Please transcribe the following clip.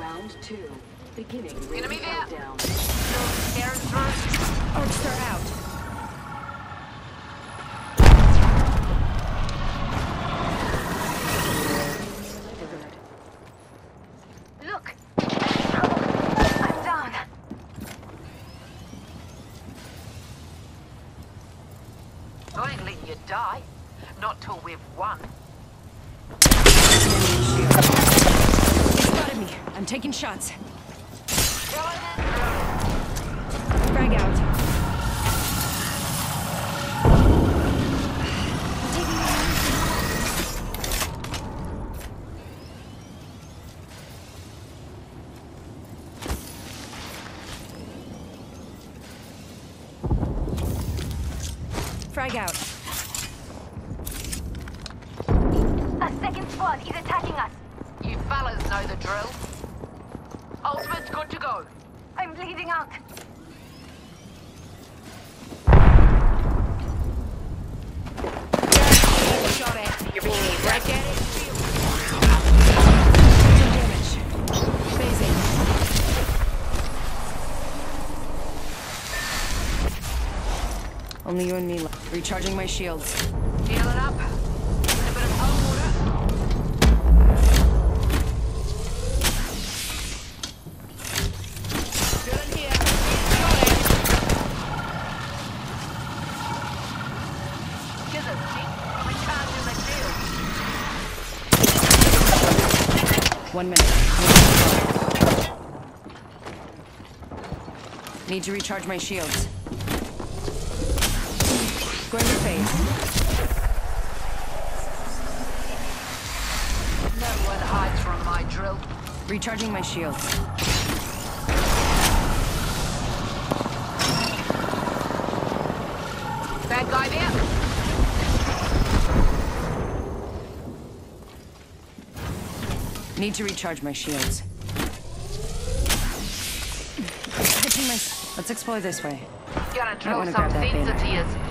Round two. Beginning Enemy countdown. Aaron through. Arcs are out. Look. I'm down. I ain't letting you die. Not till we've won. Taking shots. Frag out. Frag out. A second squad is attacking us. You fellas know the drill. Ultimate's good to go. I'm bleeding out. Shot at. You're being right at it. Some damage. Phasing. Only you and me left. Recharging my shields. Healing up. One minute. Need to recharge my shields. Going to fade. No one hides from my drill. Recharging my shields. Need to recharge my shields. My. Let's explore this way. Drill wanna some sense into yours.